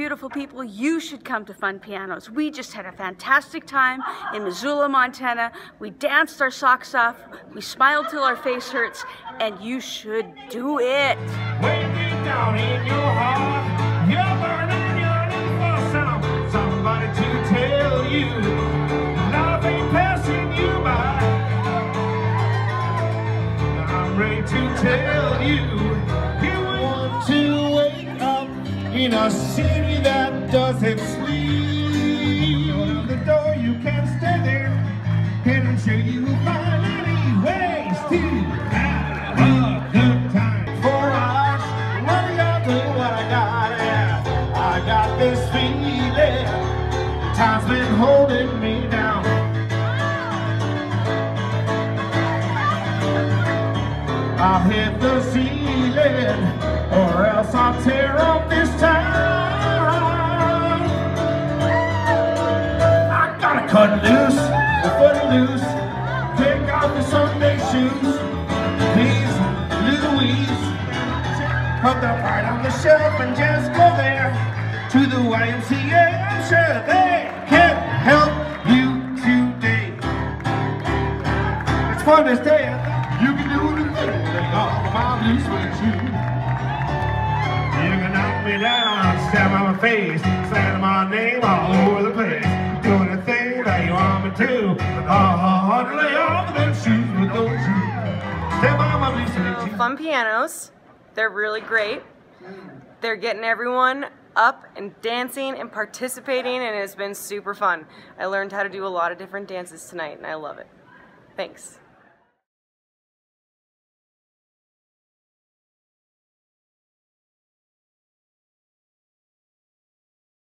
beautiful people, you should come to Fun Pianos. We just had a fantastic time in Missoula, Montana. We danced our socks off, we smiled till our face hurts, and you should do it. In a city that doesn't sleep. The door, you can't stay there, and I'm sure you will find any ways to have a good time. For us, what I got, do what I got, yeah. I got this feeling, time's been holding me I'll hit the ceiling, or else I'll tear up this town. I gotta cut loose, foot loose, take off the Sunday shoes. Please, Louise, put the part on the shelf and just go there to the YMCA. I'm sure they can help you today. It's fun to stay. My blues with you. Can knock me down, stab my face, slam my name all over the place. Doing the thing that you want me to. To lay off them shoes blues with you. Fun Pianos, they're really great. They're getting everyone up and dancing and participating, and it's been super fun. I learned how to do a lot of different dances tonight, and I love it. Thanks.